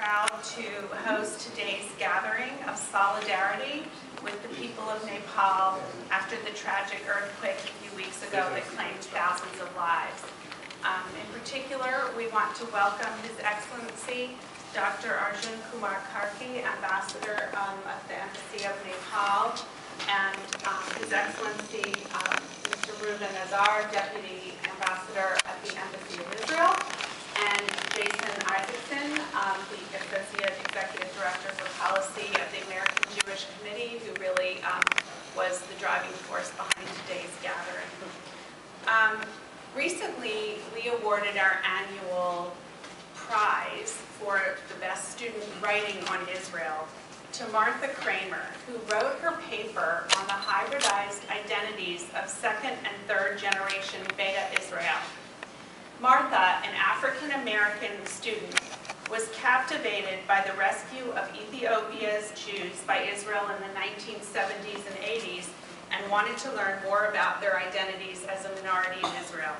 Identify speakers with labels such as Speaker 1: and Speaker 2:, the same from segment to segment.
Speaker 1: proud to host today's gathering of solidarity with the people of Nepal after the tragic earthquake a few weeks ago that claimed thousands of lives. Um, in particular, we want to welcome His Excellency Dr. Arjun Kumar Karki, Ambassador um, of the Embassy of Nepal, and um, His Excellency um, Mr. Reuven Azar, Deputy Ambassador at the Embassy of Israel, and Isaacson, um, the Associate Executive Director for Policy of the American Jewish Committee, who really um, was the driving force behind today's gathering. Um, Recently, we awarded our annual prize for the best student writing on Israel to Martha Kramer, who wrote her paper on the hybridized identities of second and third generation Beta Israel. Martha, an African-American student, was captivated by the rescue of Ethiopia's Jews by Israel in the 1970s and 80s and wanted to learn more about their identities as a minority in Israel.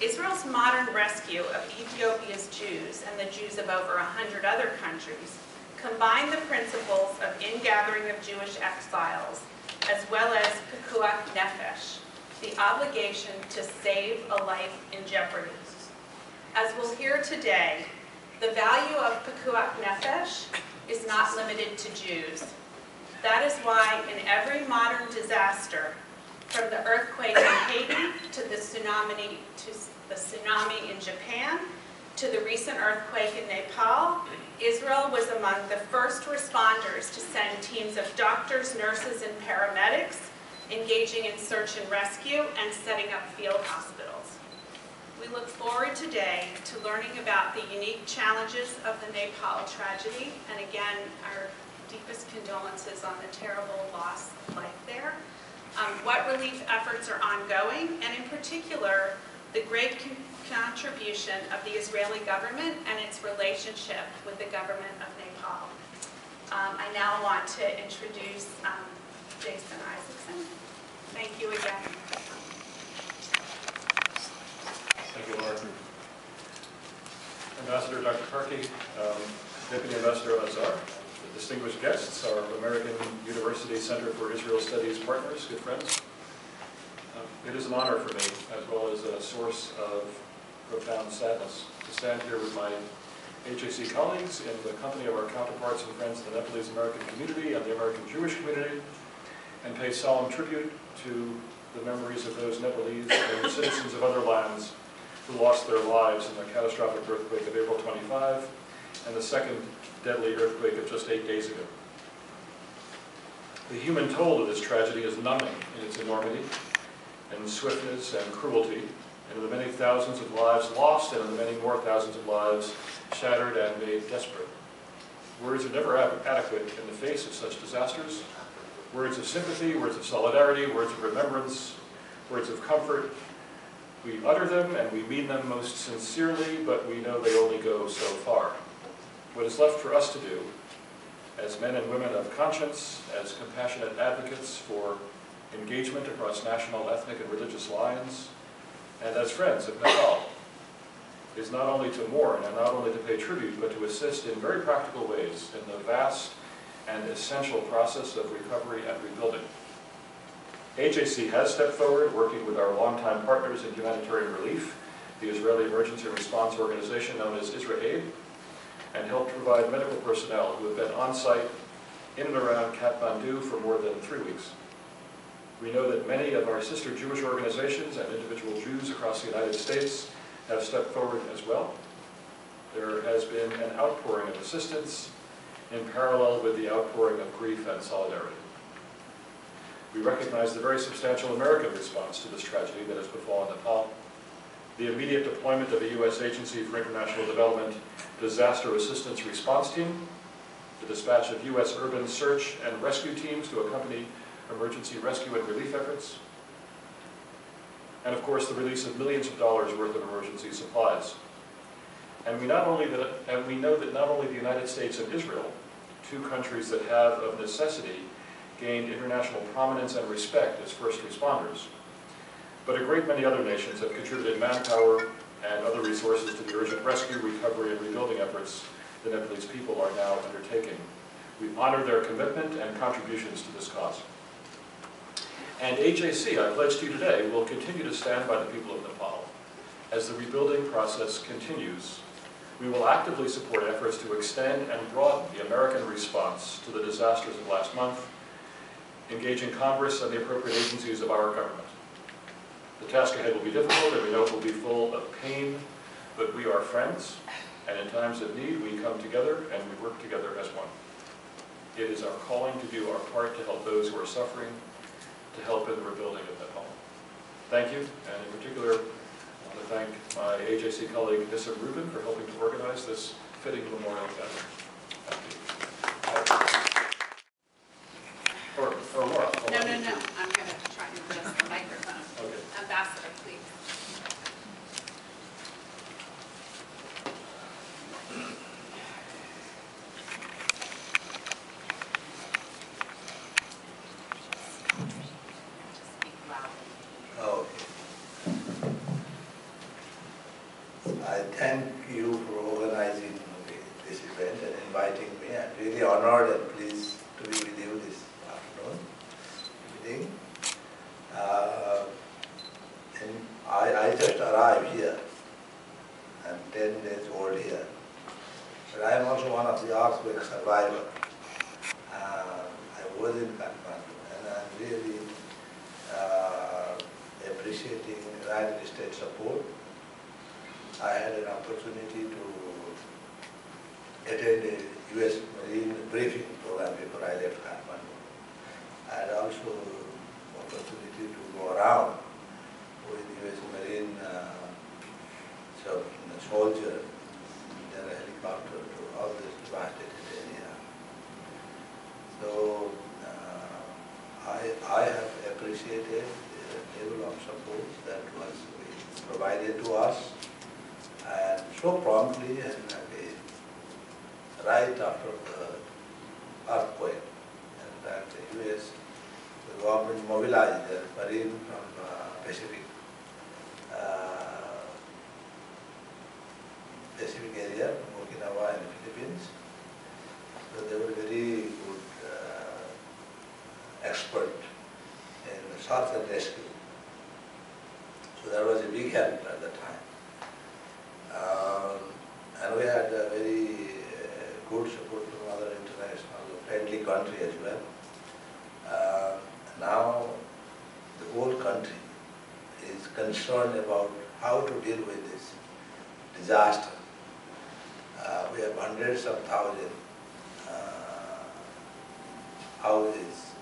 Speaker 1: Israel's modern rescue of Ethiopia's Jews and the Jews of over 100 other countries combined the principles of ingathering of Jewish exiles as well as pikuach nefesh, the obligation to save a life in jeopardy. As we'll hear today, the value of pikuach nefesh is not limited to Jews. That is why in every modern disaster, from the earthquake in Haiti to the tsunami to the tsunami in Japan to the recent earthquake in Nepal, Israel was among the first responders to send teams of doctors, nurses, and paramedics engaging in search and rescue and setting up field hospitals. We look forward today to learning about the unique challenges of the Nepal tragedy, and again, our deepest condolences on the terrible loss of life there. Um, what relief efforts are ongoing, and in particular, the great con contribution of the Israeli government and its relationship with the government of Nepal. Um, I now want to introduce um, Jason Isaacson. Thank you again.
Speaker 2: Thank you, Laura. Ambassador Dr. Karki, um, Deputy Ambassador Azar, distinguished guests, our American University Center for Israel Studies partners, good friends. Um, It is an honor for me, as well as a source of profound sadness, to stand here with my AJC colleagues in the company of our counterparts and friends in the Nepalese American community and the American Jewish community, and pay solemn tribute to the memories of those Nepalese and citizens of other lands who lost their lives in the catastrophic earthquake of April 25 and the second deadly earthquake of just eight days ago. The human toll of this tragedy is numbing in its enormity and swiftness and cruelty, and in the many thousands of lives lost and in the many more thousands of lives shattered and made desperate. Words are never adequate in the face of such disasters. Words of sympathy, words of solidarity, words of remembrance, words of comfort. We utter them and we mean them most sincerely, but we know they only go so far. What is left for us to do, as men and women of conscience, as compassionate advocates for engagement across national, ethnic, and religious lines, and as friends of Nepal, is not only to mourn and not only to pay tribute, but to assist in very practical ways in the vast and essential process of recovery and rebuilding. AJC has stepped forward, working with our longtime partners in humanitarian relief, the Israeli Emergency Response Organization known as IsraAID, and helped provide medical personnel who have been on site in and around Kathmandu for more than three weeks. We know that many of our sister Jewish organizations and individual Jews across the United States have stepped forward as well. There has been an outpouring of assistance in parallel with the outpouring of grief and solidarity. We recognize the very substantial American response to this tragedy that has befallen Nepal. The immediate deployment of a U.S. Agency for International Development Disaster Assistance Response Team, the dispatch of U.S. urban search and rescue teams to accompany emergency rescue and relief efforts, and of course the release of millions of dollars worth of emergency supplies. And we not only that, and we know that not only the United States and Israel, two countries that have of necessity gained international prominence and respect as first responders, but a great many other nations have contributed manpower and other resources to the urgent rescue, recovery, and rebuilding efforts the Nepalese people are now undertaking. We honor their commitment and contributions to this cause. And AJC, I pledge to you today, will continue to stand by the people of Nepal. As the rebuilding process continues, we will actively support efforts to extend and broaden the American response to the disasters of last month, engaging Congress and the appropriate agencies of our government. The task ahead will be difficult, and we know it will be full of pain, but we are friends, and in times of need, we come together and we work together as one. It is our calling to do our part to help those who are suffering, to help in the rebuilding of Nepal. Thank you, and in particular, thank my AJC colleague Nissim Reuben for helping to organize this fitting memorial gathering. Thank you. Or, or Laura. I'll
Speaker 3: No,
Speaker 2: let
Speaker 3: no,
Speaker 2: you-
Speaker 3: no, I'm going to try to adjust the microphone.
Speaker 2: Okay.
Speaker 3: Ambassador, please. Speak loudly.
Speaker 4: Okay. I thank you for organizing the- this event and inviting me. I'm really honored and pleased to be with you this afternoon, evening. Uh, And I, I just arrived here. I'm 10 days old here. But I am also one of the earthquake survivors. Uh, I was in Kathmandu and I'm really uh, appreciating United States support. I had an opportunity to attend a U.S. Marine briefing program before I left Kathmandu. I had also opportunity to go around with U.S. Marine uh, so, soldier, their helicopter to all this devastated area. So uh, I, I have appreciated the level of support that was provided to us and so promptly and again, right after the earthquake. In fact, the U.S. the government mobilized the marine from uh, Pacific uh, Area, Okinawa and Philippines. So they were very good uh, expert in search and rescue. So that was a big help at the time. Um, and we had a very uh, good support from other international friendly country as well. Uh, now the whole country is concerned about how to deal with this disaster. Hundreds of thousands uh, houses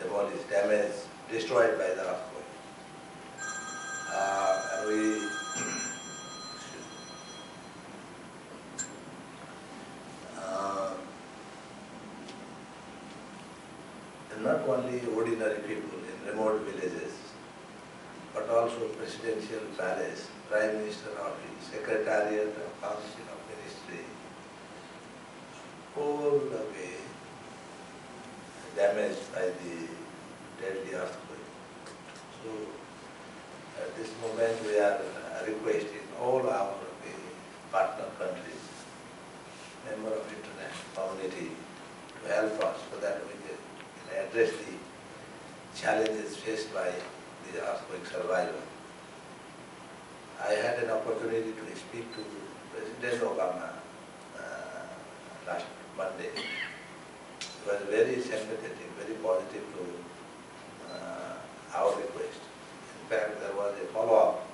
Speaker 4: demolished, damaged, destroyed by the earthquake. Uh, and we uh, not only ordinary people in remote villages, but also presidential palace, prime minister office, secretariat of council of all the way damaged by the deadly earthquake. So at this moment we are requesting all our partner countries, member of international community to help us so that we can address the challenges faced by the earthquake survivor. I had an opportunity to speak to President Obama uh, last Monday. He was very sympathetic, very positive to uh, our request. In fact, there was a follow-up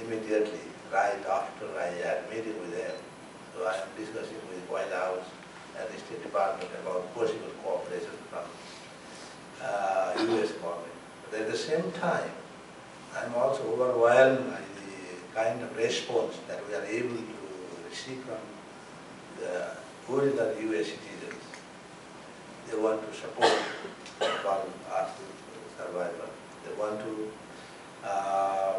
Speaker 4: immediately, right after I had meeting with him. So I am discussing with White House and the State Department about possible cooperation from uh, U.S. government. But at the same time, I'm also overwhelmed by the kind of response that we are able to receive from the original U.S. citizens. They want to support one earthquake survivor. They want to uh,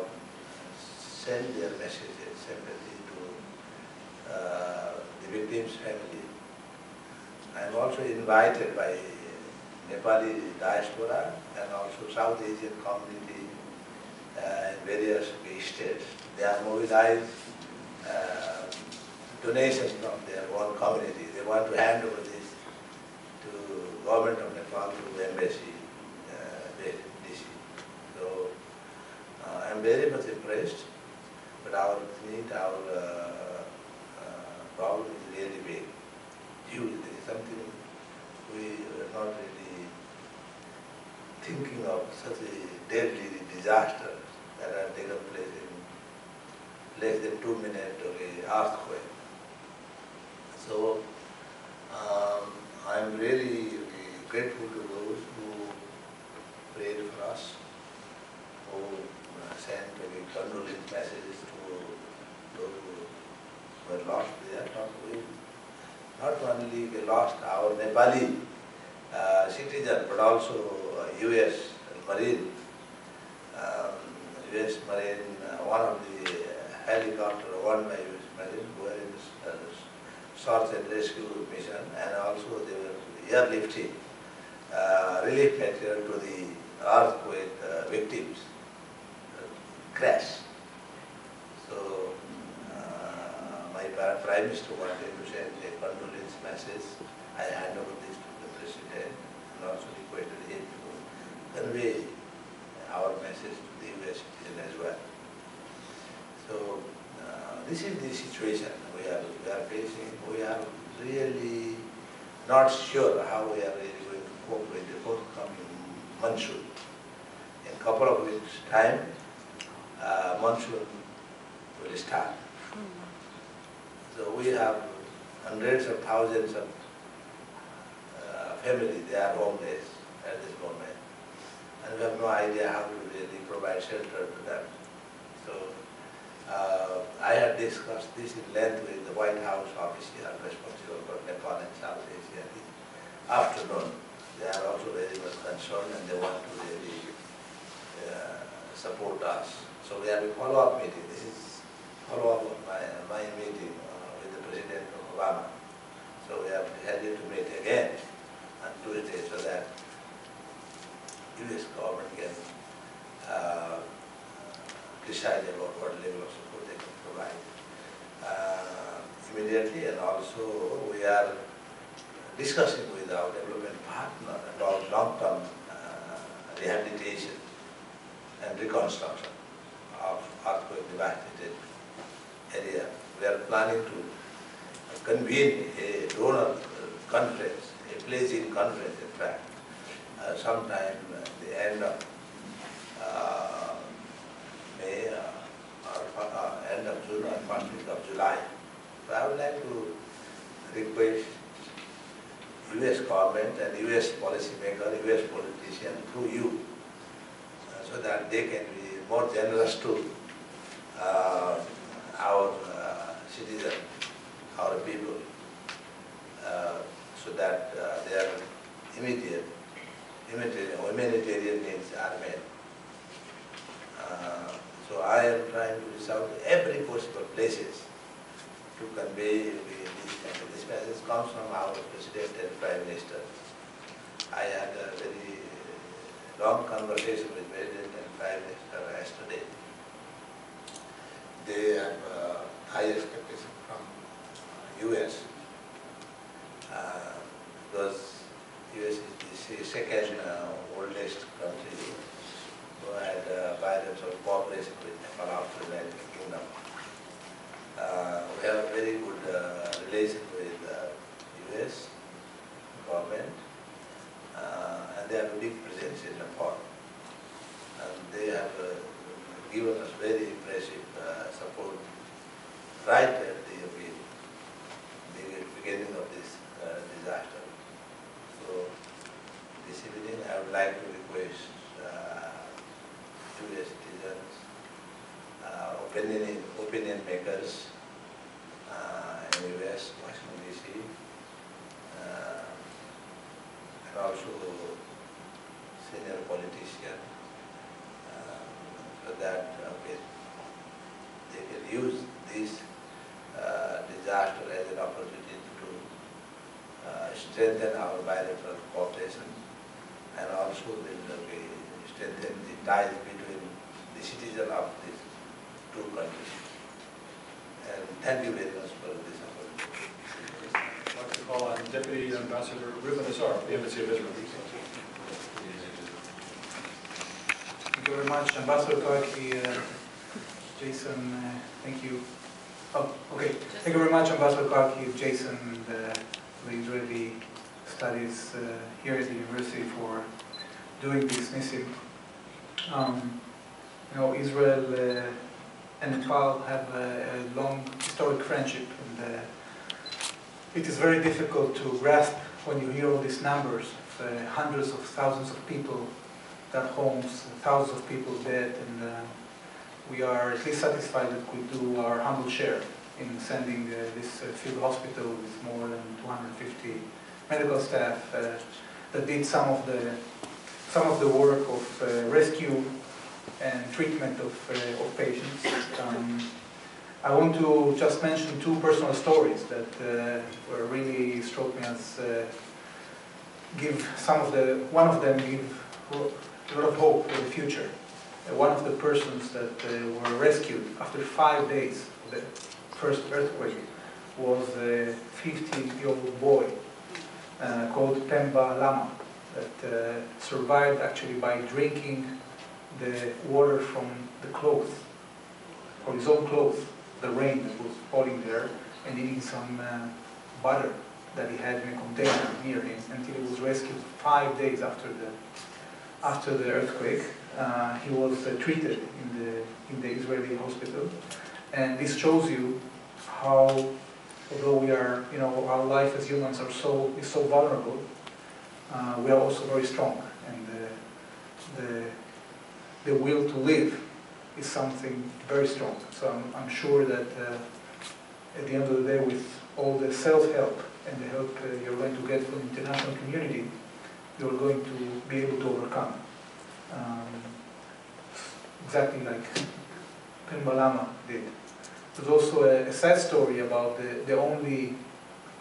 Speaker 4: send their messages, sympathy to uh, the victim's family. I'm also invited by Nepali diaspora and also South Asian community uh, in various states. They are mobilized donations from their own community. They want to hand over this to government of Nepal the embassy uh, DC. So uh, I'm very much impressed, but our need, our uh, uh, problem is really big. Huge. There is something we were not really thinking of such a deadly disaster that had taken place in less than two minutes of a earthquake. So um, I'm really uh, grateful to those who prayed for us, who uh, sent uh, condolence messages to those who were lost there. Not, not only we lost our Nepali uh, citizen, but also uh, U.S. Marine. Um, U.S. Marine, uh, one of the uh, helicopter, one by U.S. Marine, uh, search and rescue mission, and also they were airlifting uh, relief material to the earthquake uh, victims uh, crash. So uh, my prime minister wanted to send a condolence message. I hand over this to the president and also requested him to convey our message to the US as well. So uh, this is the situation we are, we are facing. We are really not sure how we are really going to cope with the forthcoming monsoon. In a couple of weeks' time, uh, monsoon will start. So we have hundreds of thousands of uh, families, they are homeless at this moment. And we have no idea how to really provide shelter to them. So uh, I had discussed this in length with the White House official responsible for Nepal and South Asia this afternoon. They are also very much concerned and they want to really uh, support us. So we have a follow-up meeting. This is follow-up of my, my meeting uh, with the President Obama. So we have decided to meet again on Tuesday so that US government can uh, decide about what level of support they can provide uh, immediately. And also we are discussing with our development partner about long-term uh, rehabilitation and reconstruction of earthquake devastated area. We are planning to convene a donor conference, a pledging conference in fact, uh, sometime at the end of uh, May uh, or uh, end of June or first week of July. So I would like to request US government and US policymaker, US politician through you, uh, so that they can be more generous to uh, our uh, citizens, our people, uh, so that uh, their immediate humanitarian humanitarian needs are met. So I am trying to reach out to every possible places to convey this message. This message comes from our President and Prime Minister. I had a very long conversation with President and Prime Minister yesterday. They have uh, high expectation from US. Uh, because US is the second uh, oldest country had uh, violence or cooperation with Nepal after the United Kingdom. Uh, we have a very good uh, relation with uh, US government uh, and they have a big presence in Nepal. And they have uh, given us very impressive support right at the the beginning of this uh, disaster. So this evening I would like to request uh, US citizens, uh, opinion, opinion makers uh, in US, Washington DC, uh, and also senior politician, uh, so that uh, we- they can use this uh, disaster as an opportunity to uh, strengthen our bilateral cooperation and also will be strengthen the ties between the citizens of these two countries. And thank you very much for this opportunity.
Speaker 2: I'd like to call on Deputy Ambassador Reuven Azar, the Embassy of Israel.
Speaker 5: Thank you very much, Ambassador Karki, uh, Jason, uh, thank you. Oh, okay, thank you very much, Ambassador Karki, Jason, and uh, the Israeli studies uh, here at the university for doing this mission. Um, You know, Israel uh, and Nepal have a a long historic friendship, and uh, it is very difficult to grasp when you hear all these numbers, of, hundreds of thousands of people that homes, thousands of people dead, and uh, we are at least satisfied that we do our humble share in sending uh, this uh, field hospital with more than 250 medical staff uh, that did some of the some of the work of uh, rescue and treatment of, uh, of patients. Um, I want to just mention two personal stories that uh, were really struck me as give some of the one of them give a lot of hope for the future. One of the persons that were rescued after five days first earthquake was a 15-year-old boy uh, called Pemba Lama that uh, survived actually by drinking the water from the clothes, or his own clothes, the rain that was falling there, and eating some uh, butter that he had in a container near him until he was rescued five days after the after the earthquake. Uh, he was uh, treated in the in the Israeli hospital, and this shows you how, although we are, you know, our life as humans are so is so vulnerable, uh, we are also very strong, and the the the will to live is something very strong. So I'm, I'm sure that uh, at the end of the day, with all the self-help and the help uh, you're going to get from the international community, you're going to be able to overcome. Um, exactly like Pemba Lama did. There's also a, a sad story about the, the only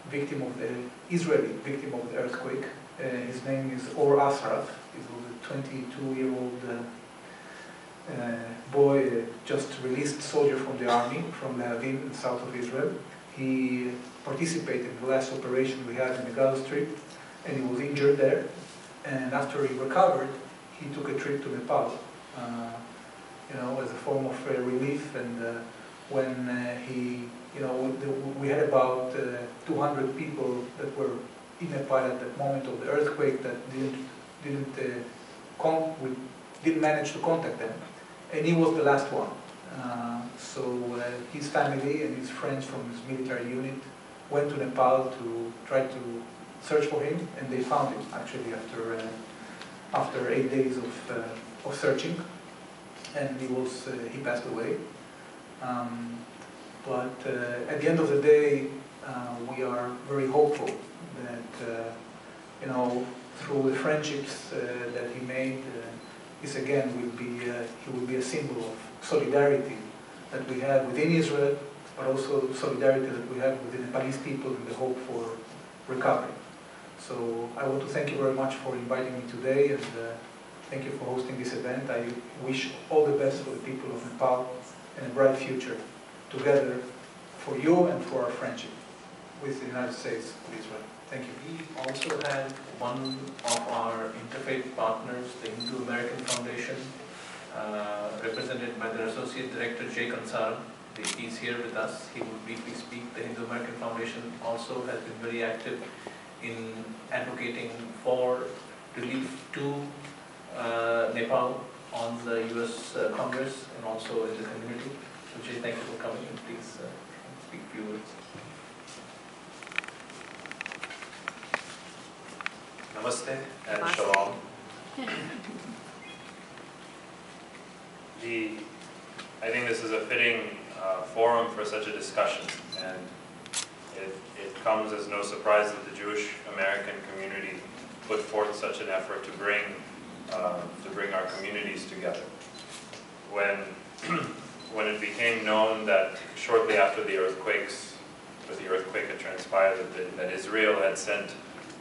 Speaker 5: victim of the Israeli victim of the earthquake. Uh, his name is Or Asraf. He was a 22-year-old uh, uh, boy, uh, just released soldier from the army from the south of Israel. He participated in the last operation we had in the Gaza Strip, and he was injured there. And after he recovered, he took a trip to Nepal, uh, you know, as a form of uh, relief. And when uh, he, you know, the, we had about uh, 200 people that were in Nepal at that moment of the earthquake that didn't didn't uh, con- we didn't manage to contact them, and he was the last one. Uh, so uh, his family and his friends from his military unit went to Nepal to try to search for him, and they found him actually after after eight days of of searching, and he was he passed away. Um, but uh, at the end of the day, uh, we are very hopeful that uh, you know through the friendships uh, that he made, uh, this again will be uh, he will be a symbol of solidarity that we have within Israel, but also solidarity that we have with the Nepalese people in the hope for recovery. So I want to thank you very much for inviting me today, and thank you for hosting this event. I wish all the best for the people of Nepal and a bright future together for you and for our friendship with the United States of Israel. Thank you.
Speaker 6: We also had one of our interfaith partners, the Hindu American Foundation, uh, represented by their Associate Director Jay Kansara. He's here with us. He will briefly speak. The Hindu American Foundation also has been very active in advocating for relief to uh, Nepal on the US uh, Congress and also in the community. So Jay, thank you for coming and please uh, speak a few words.
Speaker 7: Namaste and shalom. The, I think this is a fitting uh, forum for such a discussion, and it, it comes as no surprise that the Jewish American community put forth such an effort to bring, uh, to bring our communities together. When, when it became known that shortly after the earthquakes, or the earthquake had transpired, that, that Israel had sent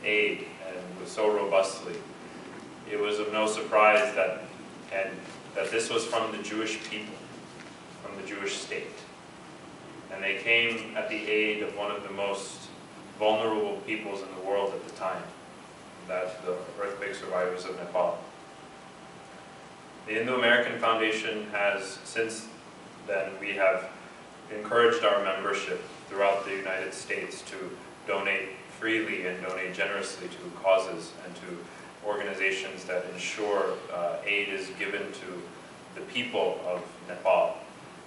Speaker 7: aid and so robustly. It was of no surprise that, and that this was from the Jewish people, from the Jewish state. And they came at the aid of one of the most vulnerable peoples in the world at the time, that's the earthquake survivors of Nepal. The Hindu American Foundation has, since then, we have encouraged our membership throughout the United States to donate freely and donate generously to causes and to organizations that ensure uh, aid is given to the people of Nepal.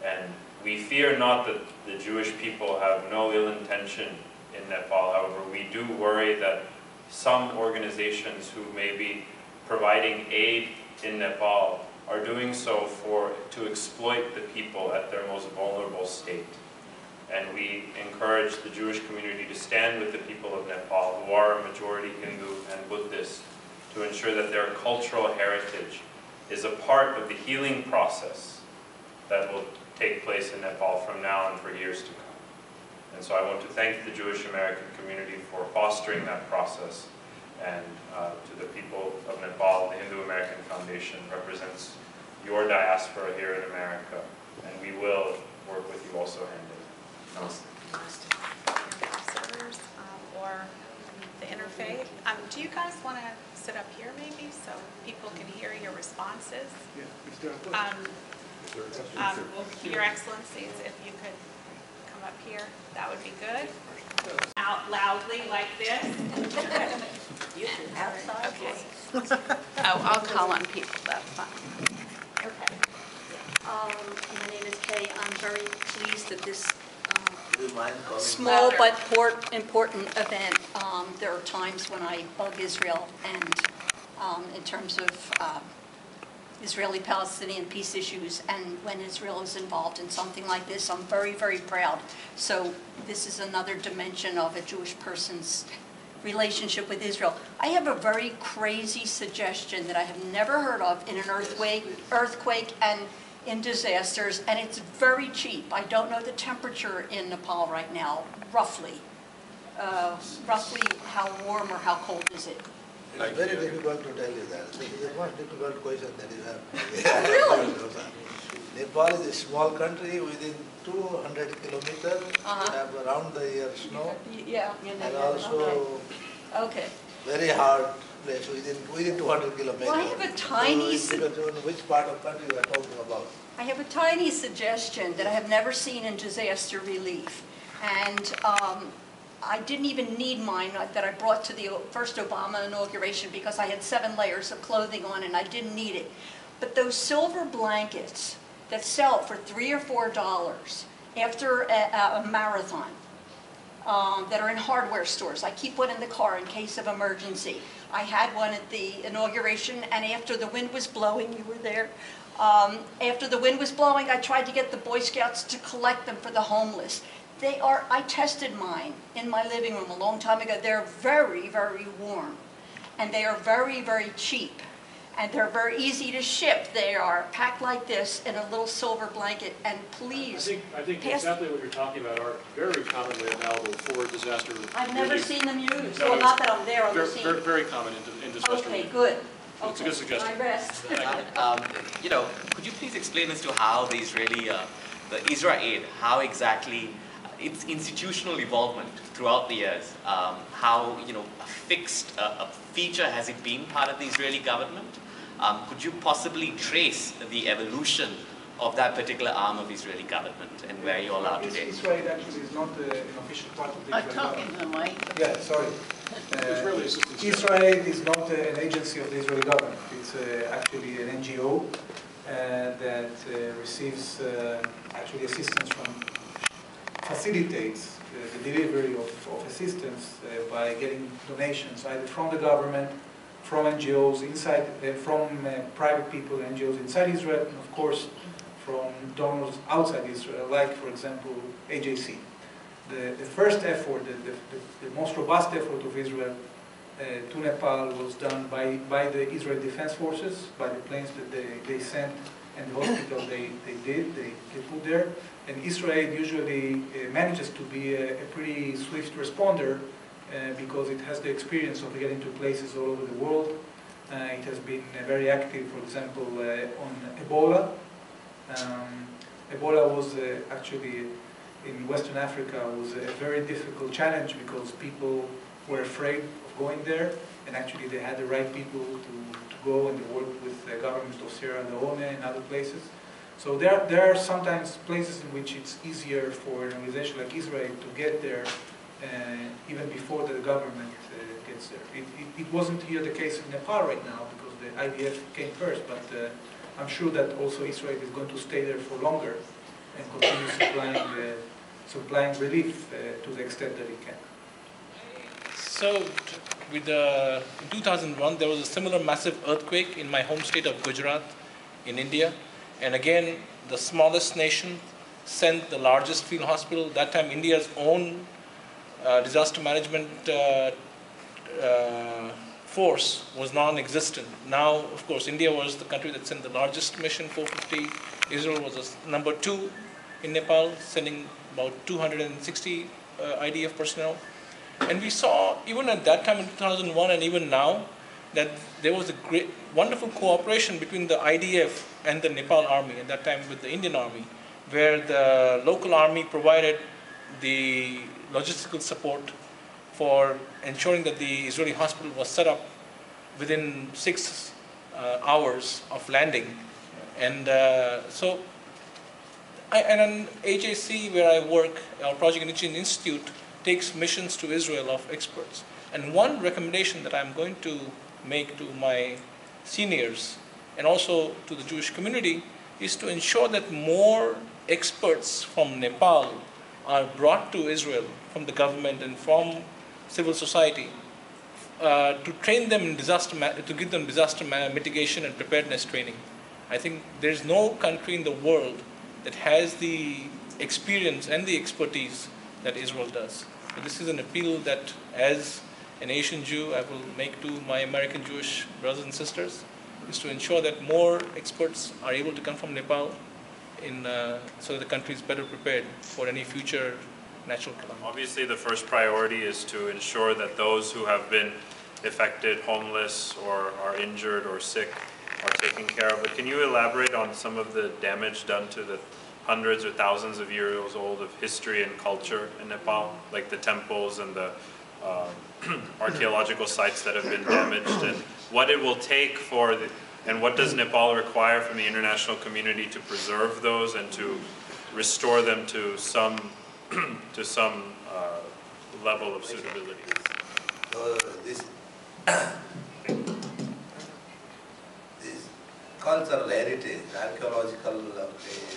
Speaker 7: And we fear not that the Jewish people have no ill intention in Nepal. However, we do worry that some organizations who may be providing aid in Nepal are doing so for, to exploit the people at their most vulnerable state. And we encourage the Jewish community to stand with the people of Nepal, who are a majority Hindu and Buddhist, to ensure that their cultural heritage is a part of the healing process that will take place in Nepal from now and for years to come. And so I want to thank the Jewish American community for fostering that process. And uh, to the people of Nepal, the Hindu American Foundation represents your diaspora here in America. And we will work with you also hand in hand. Namaste.
Speaker 1: ambassadors um, or the interfaith. Um, Do you guys want to sit up here maybe so people can hear your responses? Yeah, Um, um, Your Excellencies, if you could come up here, that would be good. Out loudly like this. Outside Okay.
Speaker 3: Oh, I'll call on people, that's fine.
Speaker 8: Okay. Um, My name is Kay. I'm very pleased that this um,
Speaker 4: you mind calling?
Speaker 8: small but port- important event, um, there are times when I bug Israel, and um, in terms of um, Israeli-Palestinian peace issues, and when Israel is involved in something like this, I'm very, very proud. So this is another dimension of a Jewish person's relationship with Israel. I have a very crazy suggestion that I have never heard of in an earthquake, earthquake and in disasters, and it's very cheap. I don't know the temperature in Nepal right now, roughly. Uh, Roughly how warm or how cold is it?
Speaker 4: It's very difficult to tell you that. This is the most difficult question that you have. Really? Nepal is a small country within 200 kilometers.
Speaker 8: Uh-huh.
Speaker 4: Have around the year snow
Speaker 8: Y- Yeah. you
Speaker 4: and also
Speaker 8: Okay.
Speaker 4: very hard place within, within 200 kilometers.
Speaker 8: Well, I have a tiny
Speaker 4: So it on which part of country you are talking about.
Speaker 8: I have a tiny suggestion that I have never seen in disaster relief. And um, I didn't even need mine uh, that I brought to the first Obama inauguration because I had seven layers of clothing on and I didn't need it. But those silver blankets that sell for three or four dollars after a, a marathon, um, that are in hardware stores. I keep one in the car in case of emergency. I had one at the inauguration, and after the wind was blowing, you were there. Um, after the wind was blowing, I tried to get the Boy Scouts to collect them for the homeless. They are, I tested mine in my living room a long time ago. They're very, very warm, and they are very, very cheap. And they're very easy to ship. They are packed like this in a little silver blanket, and please,
Speaker 2: I
Speaker 8: please,
Speaker 2: think, I think exactly what you're talking about are very commonly available for disaster.
Speaker 8: I've never
Speaker 2: relief.
Speaker 8: seen them used.
Speaker 2: No,
Speaker 8: Well, not that I'm there on the
Speaker 2: Very, very,
Speaker 8: scene.
Speaker 2: very common in, in disaster.
Speaker 8: Okay,
Speaker 2: relief.
Speaker 8: good.
Speaker 2: It's a good
Speaker 8: Okay,
Speaker 2: suggestion.
Speaker 8: I rest.
Speaker 9: Um, You know, could you please explain as to how the Israeli, uh, the IsraAID, how exactly its institutional involvement throughout the years, um, how, you know, a fixed uh, a feature has it been part of the Israeli government? Um, Could you possibly trace the evolution of that particular arm of Israeli government and where you all are today?
Speaker 5: IsraAID actually is not uh, an official part of the
Speaker 3: I'm
Speaker 5: Israeli
Speaker 3: talking
Speaker 5: government.
Speaker 3: to the.
Speaker 5: Yeah, sorry. Uh,
Speaker 2: Israeli assistance.
Speaker 5: IsraAID is not uh, an agency of the Israeli government. It's uh, actually an NGO uh, that uh, receives uh, actually assistance from, facilitates the, the delivery of, of assistance uh, by getting donations either from the government, from NGOs inside, uh, from uh, private people, NGOs inside Israel, and of course from donors outside Israel, like for example AJC. The, the first effort, the, the, the- the most robust effort of Israel uh, to Nepal was done by, by the Israel Defense Forces, by the planes that they, they sent and the hospital they, they did, they, they put there. And IsraAID usually uh, manages to be a, a pretty swift responder uh, because it has the experience of getting to places all over the world. Uh, it has been very active, for example, on Ebola. Um, Ebola was actually in Western Africa was a very difficult challenge because people were afraid of going there, and actually they had the right people to, to go and they worked with the government of Sierra Leone and other places. So there, there are sometimes places in which it's easier for an organization like IsraAID to get there uh, even before the government uh, gets there. It, it, it wasn't here the case in Nepal right now because the IDF came first, but uh, I'm sure that also IsraAID is going to stay there for longer and continue supplying, supplying relief uh, to the extent that it can.
Speaker 6: So, with in 2001, there was a similar massive earthquake in my home state of Gujarat in India. And again, the smallest nation sent the largest field hospital. That time, India's own uh, disaster management uh, uh, force was non-existent. Now, of course, India was the country that sent the largest mission, 450. Israel was number two in Nepal, sending about 260 uh, IDF personnel. And we saw, even at that time in 2001 and even now, that there was a great, wonderful cooperation between the IDF and the Nepal army, at that time with the Indian army, where the local army provided the logistical support for ensuring that the Israeli hospital was set up within six uh, hours of landing. And uh, so, I, and an AJC where I work, our Project Interchange Institute, takes missions to Israel of experts. And one recommendation that I'm going to make to my seniors and also to the Jewish community is to ensure that more experts from Nepal are brought to Israel from the government and from civil society uh, to train them in disaster, to give them disaster mitigation and preparedness training. I think there's no country in the world that has the experience and the expertise that Israel does. This is an appeal that, as an Asian Jew, I will make to my American Jewish brothers and sisters, is to ensure that more experts are able to come from Nepal, in, uh, so that the country is better prepared for any future natural calamity.
Speaker 7: Obviously, the first priority is to ensure that those who have been affected, homeless, or are injured or sick are taken care of. But can you elaborate on some of the damage done to the hundreds or thousands of years old of history and culture in Nepal, like the temples and the uh, archaeological sites that have been damaged, and what it will take for the, and what does Nepal require from the international community to preserve those and to restore them to some to some uh, level of suitability.
Speaker 4: So this, this cultural heritage, archaeological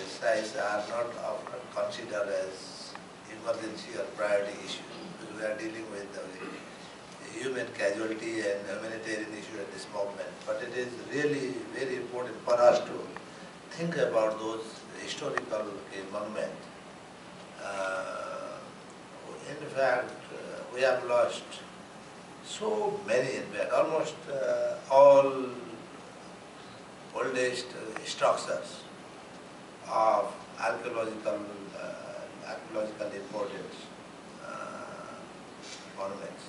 Speaker 4: sites are not often considered as emergency or priority issues. We are dealing with human casualty and humanitarian issue at this moment. But it is really very important for us to think about those historical monuments. Uh, in fact, uh, we have lost so many, in fact, almost uh, all oldest uh, structures of archaeological, uh, archaeological importance monuments,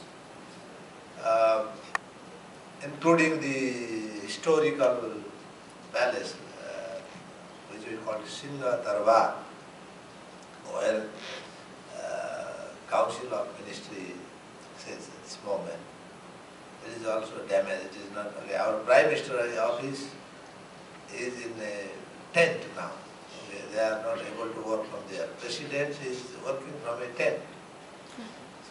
Speaker 4: uh, including the historical palace, uh, which we call Singha Darbar, where uh, Council of Ministry says at this moment. It is also damaged. It is not okay. Our Prime Minister office is in a tent now. Okay. They are not able to work from there. President is working from a tent.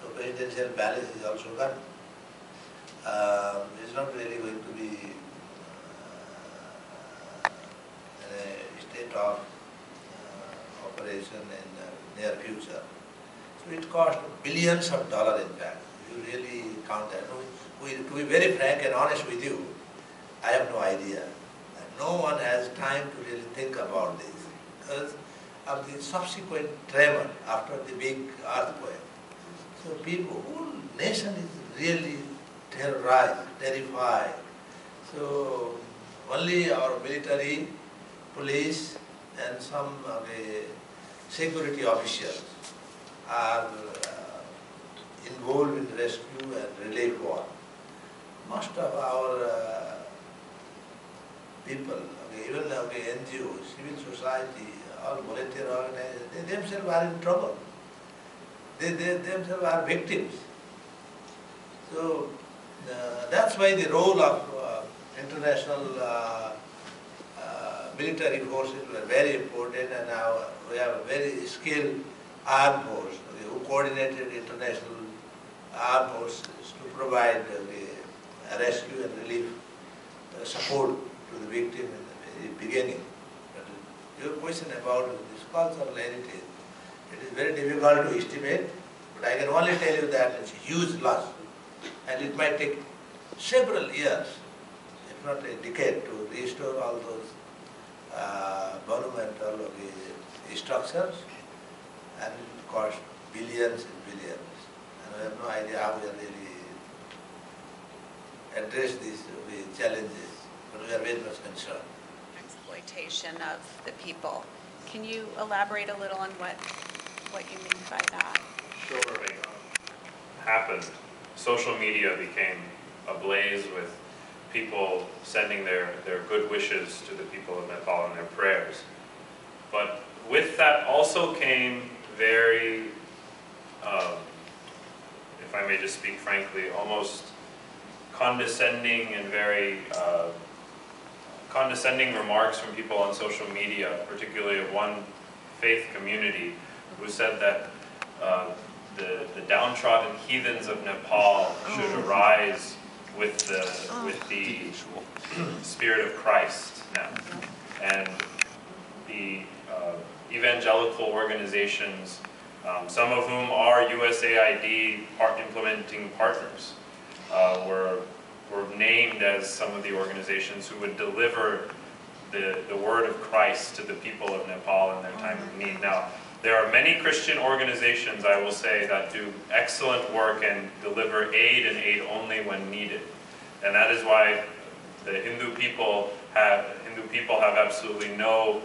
Speaker 4: So presidential balance is also gone. Um, it's not really going to be uh, a state of uh, operation in near future. So it cost billions of dollars in fact. You really count that. We, to be very frank and honest with you, I have no idea. No one has time to really think about this because of the subsequent tremor after the big earthquake. So people, whole nation is really terrorized, terrified. So only our military, police and some of the security officials are uh, involved in rescue and relief work. Most of our uh, people, okay, even okay, NGOs, civil society, all volunteer organizations, they, themselves are in trouble. They, they themselves are victims. So uh, that's why the role of uh, international uh, uh, military forces were very important and now we have a very skilled armed force who coordinated international armed forces to provide the rescue and relief uh, support to the victim in the beginning. But your question about this cultural heritage, it is very difficult to estimate, but I can only tell you that it's a huge loss. And it might take several years, if not a decade, to restore all those uh, monumental structures. And it will cost billions and billions. And I have no idea how we are really address these challenges, but we are very much concerned.
Speaker 3: Exploitation of the people. Can you elaborate a little on what, what you mean by that?
Speaker 7: Sure, um, happened, social media became ablaze with people sending their, their good wishes to the people of Nepal and their prayers. But with that also came very, um, if I may just speak frankly, almost condescending and very uh, condescending remarks from people on social media, particularly of one faith community, who said that uh, the, the downtrodden heathens of Nepal should arise with the, with the spirit of Christ now. And the uh, evangelical organizations, um, some of whom are USAID part implementing partners, uh, were, were named as some of the organizations who would deliver the, the word of Christ to the people of Nepal in their time of need. Now, there are many Christian organizations, I will say, that do excellent work and deliver aid and aid only when needed. And that is why the Hindu people have, Hindu people have absolutely no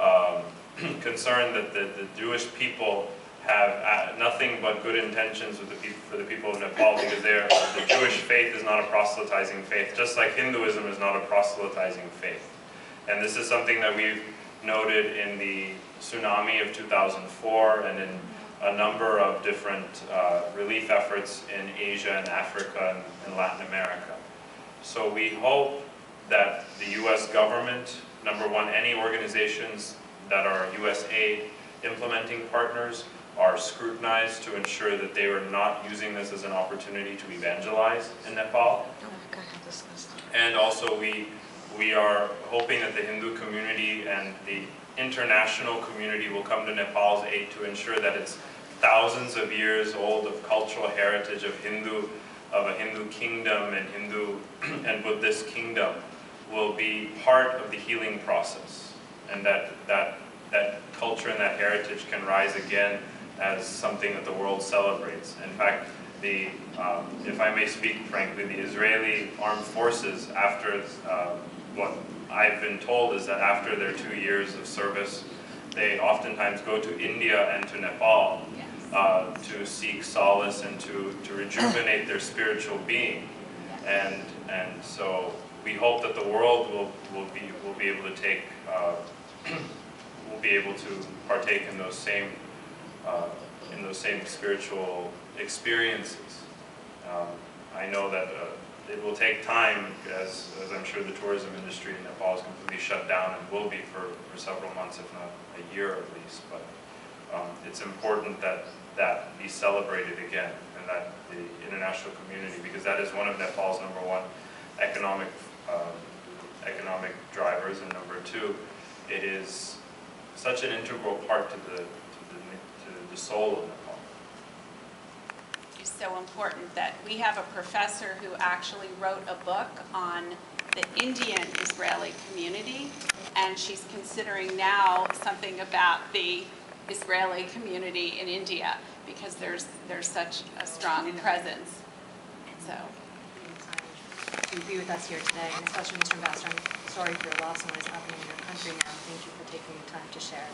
Speaker 7: um, concern that the, the Jewish people have uh, nothing but good intentions the for the people of Nepal because the Jewish faith is not a proselytizing faith, just like Hinduism is not a proselytizing faith. And this is something that we've noted in the tsunami of 2004 and in a number of different uh, relief efforts in Asia and Africa and, and Latin America. So we hope that the U.S. government, number one, any organizations that are USAID implementing partners are scrutinized to ensure that they are not using this as an opportunity to evangelize in Nepal. And also we, we are hoping that the Hindu community and the international community will come to Nepal's aid to ensure that its thousands of years old of cultural heritage of Hindu, of a Hindu kingdom and Hindu and Buddhist kingdom will be part of the healing process. And that, that, that culture and that heritage can rise again as something that the world celebrates. In fact, the, um, if I may speak frankly, the Israeli armed forces, after uh, what I've been told is that after their two years of service, they oftentimes go to India and to Nepal uh, to seek solace and to, to rejuvenate their spiritual being. And, and so we hope that the world will, will, be, will be able to take, uh, will be able to partake in those same, uh, in those same spiritual experiences. Um, I know that uh, it will take time, as, as I'm sure the tourism industry in Nepal is completely shut down and will be for, for several months, if not a year at least. But um, it's important that that be celebrated again and that the international community, because that is one of Nepal's number one economic um, economic drivers, and number two, it is such an integral part to the to the, to the soul of Nepal.
Speaker 3: So important that we have a professor who actually wrote a book on the Indian Israeli community, and she's considering now something about the Israeli community in India because there's there's such a strong presence. So
Speaker 10: to be with us here today, and especially Mr. Ambassador, I'm sorry for your loss and what is happening in your country now. Thank you for taking the time to share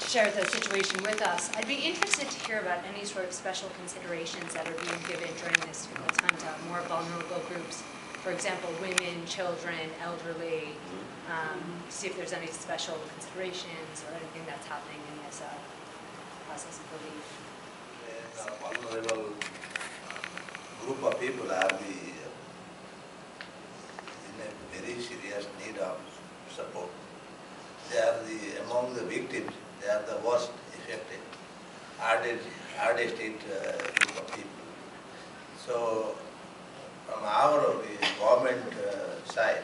Speaker 10: to share the situation with us. I'd be interested to hear about any sort of special considerations that are being given during this difficult time to more vulnerable groups. For example, women, children, elderly. Um, see if there's any special considerations or anything that's happening in this uh, process of relief?
Speaker 4: A vulnerable uh, group of people are the, in a very serious need of support. They are the, among the victims, they are the worst affected, hardest, hardest hit uh, group of people. So from our government uh, side,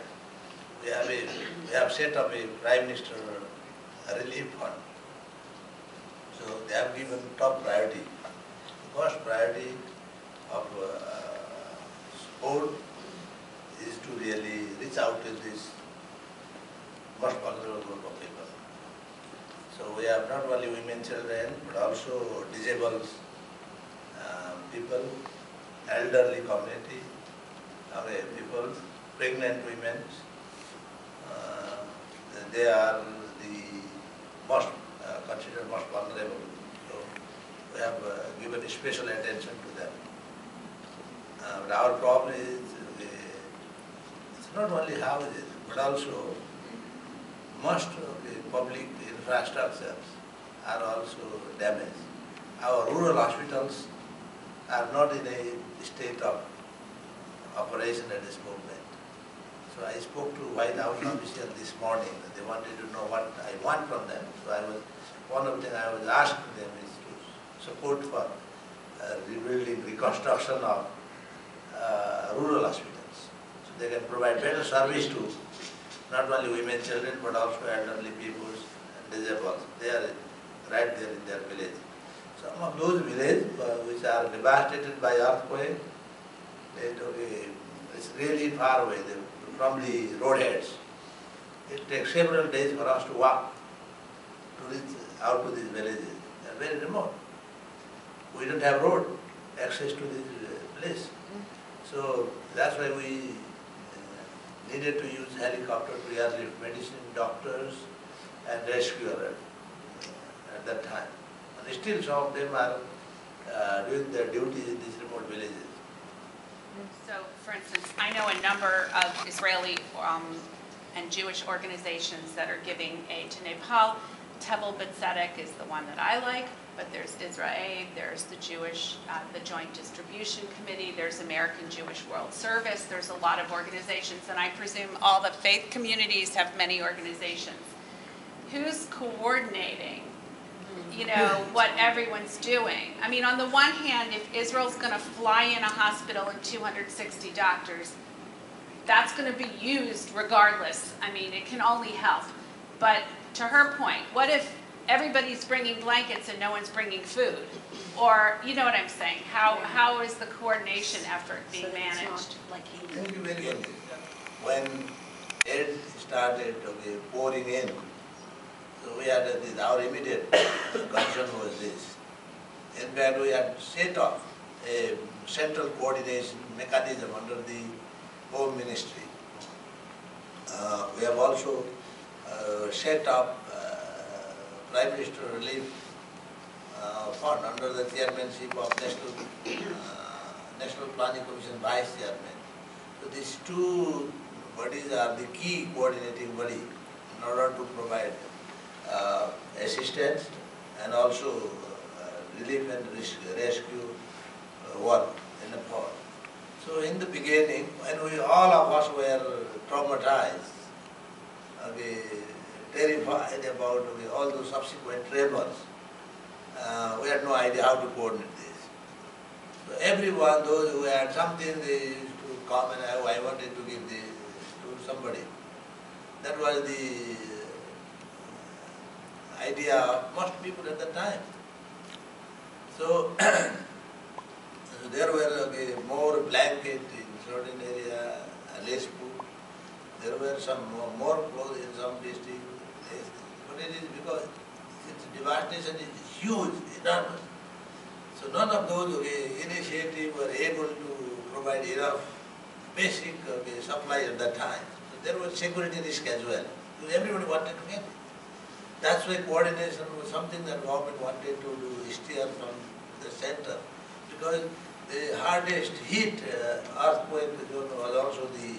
Speaker 4: we have a, we have set up a Prime Minister Relief Fund. So they have given top priority. First priority of uh, is to really reach out to this most vulnerable group of people. So we have not only women, children, but also disabled um, people, elderly community, okay, people, pregnant women. Uh, they are the most uh, considered most vulnerable. So we have uh, given special attention to them. Uh, but our problem is uh, it's not only houses, but also most of the public infrastructures are also damaged. Our rural hospitals are not in a state of operation at this moment. So I spoke to White House official this morning, they wanted to know what I want from them. So I was, one of the things I was asking them is to support for uh, rebuilding, reconstruction of uh, rural hospitals. So they can provide better service to not only women, children, but also elderly people and disabled. They are right there in their village. Some of those villages uh, which are devastated by earthquake, they, okay, it's really far away from the roadheads. It takes several days for us to walk to reach out to these villages. They are very remote. We don't have road access to this uh, place. So that's why we needed to use helicopter to airlift medicine, doctors and rescuer uh, at that time. And still some of them are uh, doing their duties in these remote villages.
Speaker 1: So, for instance, I know a number of Israeli um, and Jewish organizations that are giving aid to Nepal. Tevel B'Tzedek is the one that I like, but there's Israel, there's the Jewish, uh, the Joint Distribution Committee, there's American Jewish World Service, there's a lot of organizations, and I presume all the faith communities have many organizations. Who's coordinating you know, what everyone's doing. I mean, on the one hand, if Israel's going to fly in a hospital and 260 doctors, that's going to be used regardless. I mean, it can only help. But to her point, what if everybody's bringing blankets and no one's bringing food? Or, you know what I'm saying? How, how is the coordination effort being
Speaker 8: So
Speaker 1: managed?
Speaker 8: not like Haiti.
Speaker 4: Thank you very much. When aid started okay, pouring in, so we had this, our immediate concern was this. In fact, we had set up a central coordination mechanism under the Home Ministry. Uh, we have also uh, set up Prime Minister Relief uh, Fund under the chairmanship of National, uh, National Planning Commission Vice Chairman. So these two bodies are the key coordinating body in order to provide uh, assistance and also uh, relief and res- rescue uh, work in Nepal. So in the beginning, when we all of us were traumatized, okay, terrified about all the subsequent tremors, uh, we had no idea how to coordinate this. So everyone, those who had something, they used to come and I, wanted to give this to somebody. That was the idea of most people at the time. So, so there were okay, more blanket in certain area, less food. There were some more, more clothes in some district, less. But it is because its devastation is huge, enormous. So none of those okay, initiative were able to provide enough basic okay, supply at that time. So there was security risk as well. Everybody wanted to get it. That's why coordination was something that government wanted to do, steer from the center. Because the hardest hit uh, earthquake was also the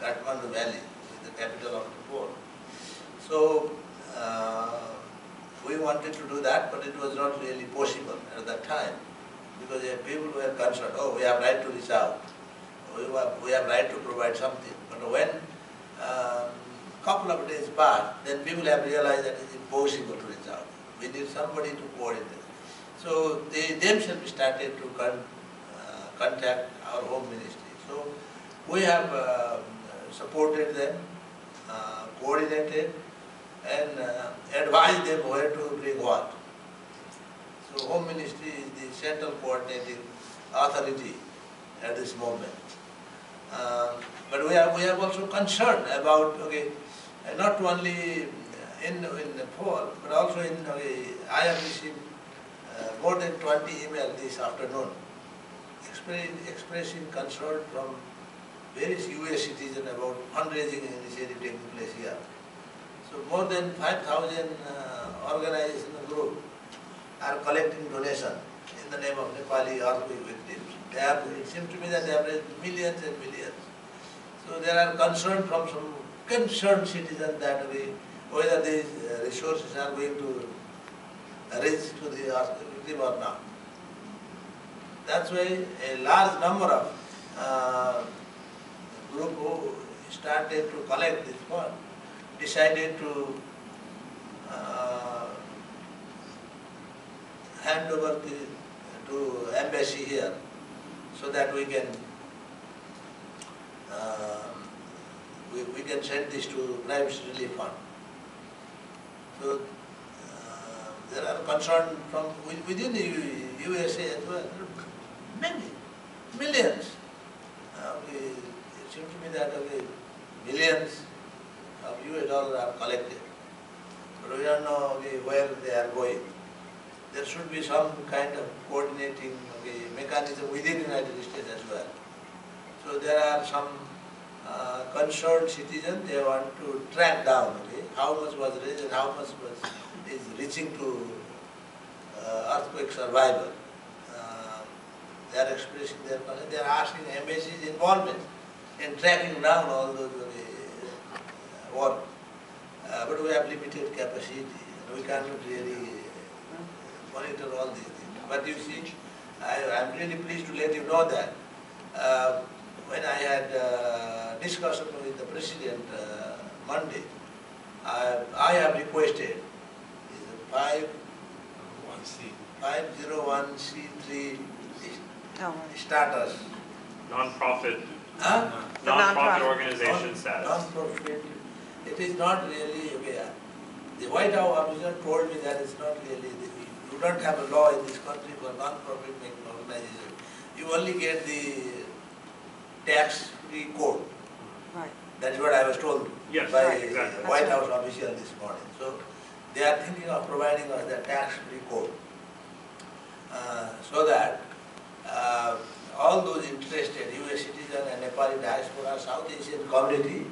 Speaker 4: Kathmandu Valley, the capital of Nepal. So uh, we wanted to do that, but it was not really possible at that time, because uh, people were concerned, oh, we have right to reach out, we have, we have right to provide something. But when um, couple of days passed, then people have realized that it's impossible to reach out. We need somebody to coordinate. So they themselves started to con, uh, contact our home ministry. So we have um, supported them, uh, coordinated, and uh, advised them where to bring what. So home ministry is the central coordinating authority at this moment. Um, But we are, we are also concerned about, okay, not only in, in Nepal, but also in, okay, I have received uh, more than 20 emails this afternoon expressing concern from various US citizens about fundraising initiative taking place here. So more than 5,000 uh, organizations and group are collecting donation in the name of Nepali earthquake victims. They have, it seems to me that they have raised millions and millions. So there are concern from some concerned citizens that we, whether these uh, resources are going to reach to the earthquake victim or not. That's why a large number of uh, group who started to collect this fund decided to uh, hand over the, to embassy here so that we can uh, we, we can send this to Crimes Relief Fund. So uh, there are concern from within the USA as well, many, millions. Uh, we, it seems to me that okay, millions of US dollars are collected, but we don't know where they are going. There should be some kind of coordinating mechanism within the United States as well. So there are some uh, concerned citizens, they want to track down, okay, how much was raised and how much was, is reaching to uh, earthquake survivor. Uh, They are expressing their concern, they are asking embassy's involvement in tracking down all those work. Uh, But we have limited capacity, we cannot really monitor all these things. But you see, I, I'm really pleased to let you know that uh, when I had uh, discussion with the president uh, Monday, I, I have requested is it five five zero one C three status.
Speaker 7: Nonprofit,
Speaker 4: Huh?
Speaker 7: nonprofit organization status.
Speaker 4: Non-profit. It is not really, okay, the White House official told me that it's not really, the- you don't have a law in this country for non-profit making organization. You only get the tax-free code.
Speaker 11: Right.
Speaker 4: That's what I was told
Speaker 7: Yes,
Speaker 4: by
Speaker 7: right, exactly.
Speaker 4: the White House official this morning. So they are thinking of providing us the tax-free code. Uh, So that uh, all those interested, US citizen and Nepali diaspora, South Asian community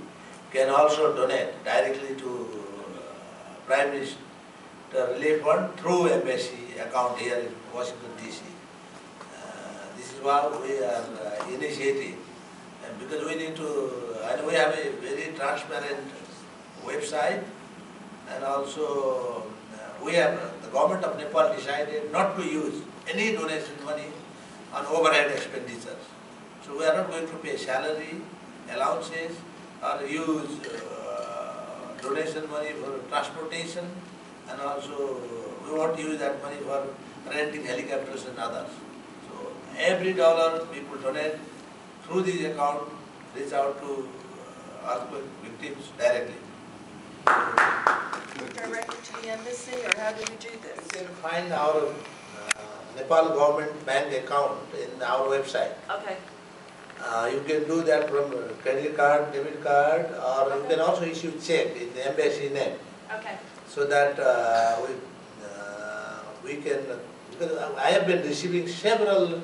Speaker 4: can also donate directly to uh, Prime Minister Relief Fund through embassy account here in Washington DC. Uh, This is what we are uh, initiating, and because we need to, and we have a very transparent website, and also uh, we have, the government of Nepal decided not to use any donation money on overhead expenditures. So we are not going to pay salary, allowances, or use uh, donation money for transportation, and also we won't use that money for renting helicopters and others. So every dollar people donate through this account, reach out to uh, earthquake victims directly.
Speaker 11: Directly to the embassy, or how do you do
Speaker 4: You
Speaker 11: this?
Speaker 4: can find our uh, Nepal government bank account in our website.
Speaker 11: Okay,
Speaker 4: Uh, You can do that from uh, credit card, debit card, or you can also issue check in the embassy name,
Speaker 3: Okay.
Speaker 4: so that uh, we, uh, we can, because I have been receiving several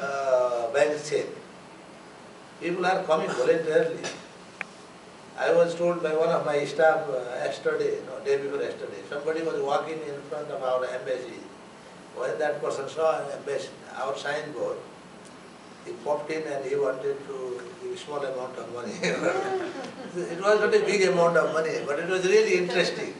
Speaker 4: uh, bank check. People are coming voluntarily. I was told by one of my staff uh, yesterday, no, day before yesterday, somebody was walking in front of our embassy. When that person saw an embassy, our signboard, he popped in and he wanted to give a small amount of money. It was not a big amount of money, but it was really interesting.